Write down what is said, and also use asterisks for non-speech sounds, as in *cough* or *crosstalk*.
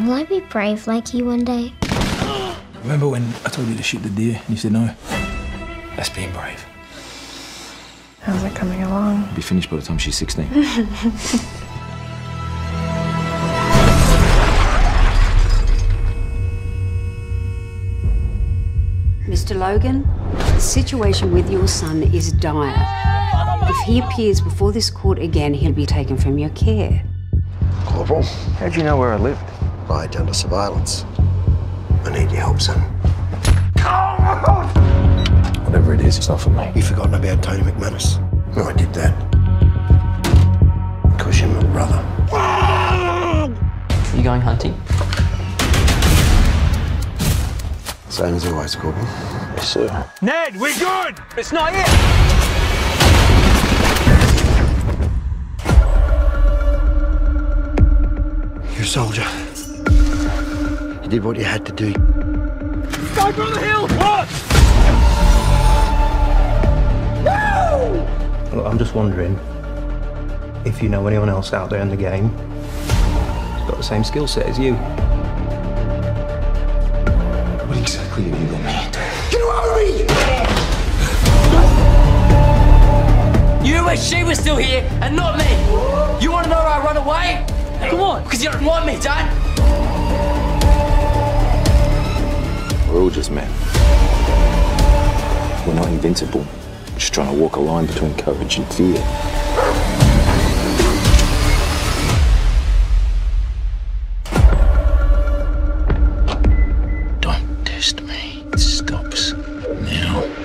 Will I be brave like you one day? Remember when I told you to shoot the deer and you said no? That's being brave. How's it coming along? Be finished by the time she's 16. *laughs* Mr. Logan, the situation with your son is dire. If he appears before this court again, he'll be taken from your care. Corporal, How'd you know where I lived? Right under surveillance. I need your help, son. Whatever it is, it's not for me. You've forgotten about Tony McManus. No, I did that. Because you're my brother. You going hunting? Same as always, Corporal. Yes, sir. Ned, we're good! It's not it! You're a soldier. You did what you had to do. Sniper on the hill! What? No! Look, I'm just wondering if you know anyone else out there in the game who's got the same skill set as you. What exactly have you got me into? You owe me! You knew where she was still here and not me. You want to know why I run away? Come on, because you don't want me, Dad. Man. We're not invincible. We're just trying to walk a line between courage and fear. Don't test me. It stops now.